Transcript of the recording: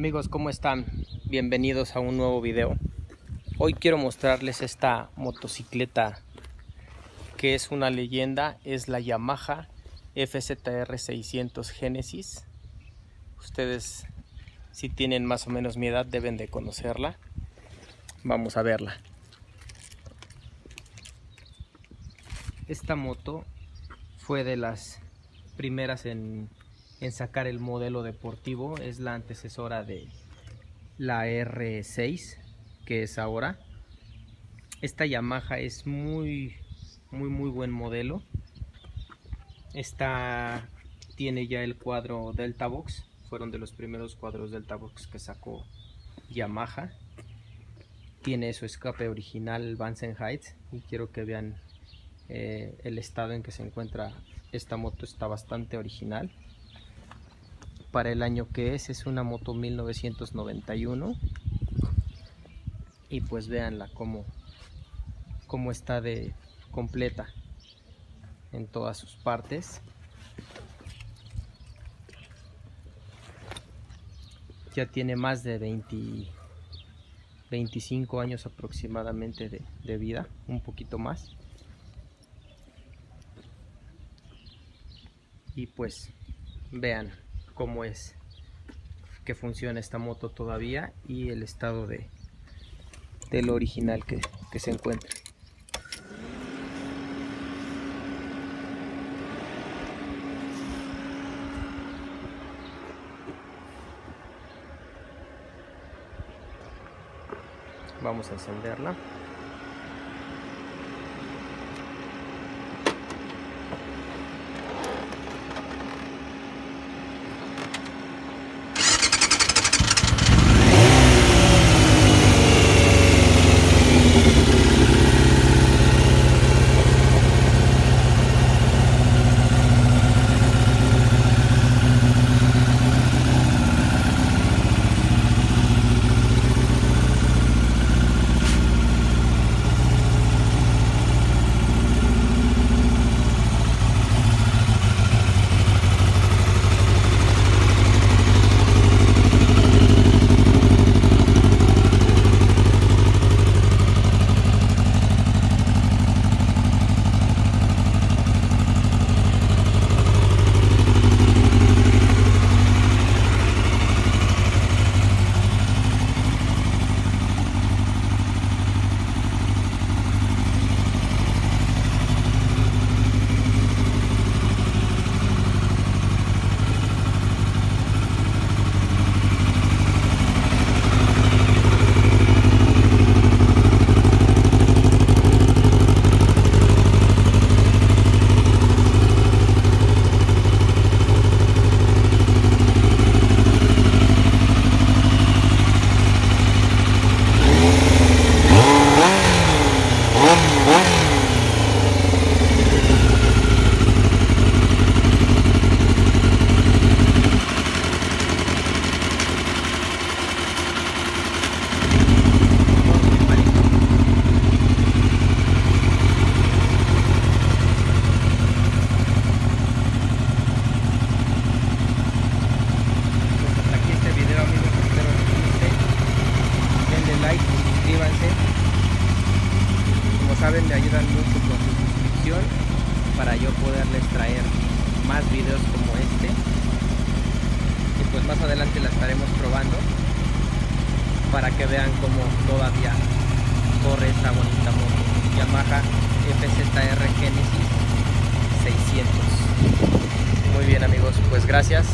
Amigos, ¿cómo están? Bienvenidos a un nuevo video. Hoy quiero mostrarles esta motocicleta que es una leyenda, es la Yamaha FZR 600 Genesis. Ustedes si tienen más o menos mi edad deben de conocerla. Vamos a verla. Esta moto fue de las primeras en, en sacar el modelo deportivo. Es la antecesora de la R6 que es ahora. Esta Yamaha es muy, muy, muy buen modelo. Esta tiene ya el cuadro Delta Box. Fueron de los primeros cuadros Delta Box que sacó Yamaha. Tiene su escape original Vansen Heights y quiero que vean eh, el estado en que se encuentra esta moto está bastante original para el año que es es una moto 1991 y pues véanla como cómo está de completa en todas sus partes. Ya tiene más de 20 25 años aproximadamente de vida un poquito más. Y pues vean cómo es que funciona esta moto todavía y el estado de del original que, que se encuentra. Vamos a encenderla me ayudan mucho con su suscripción para yo poderles traer más videos como este. Y pues más adelante la estaremos probando para que vean cómo todavía corre esta bonita moto Yamaha FZR Genesis 600. Muy bien amigos, pues gracias.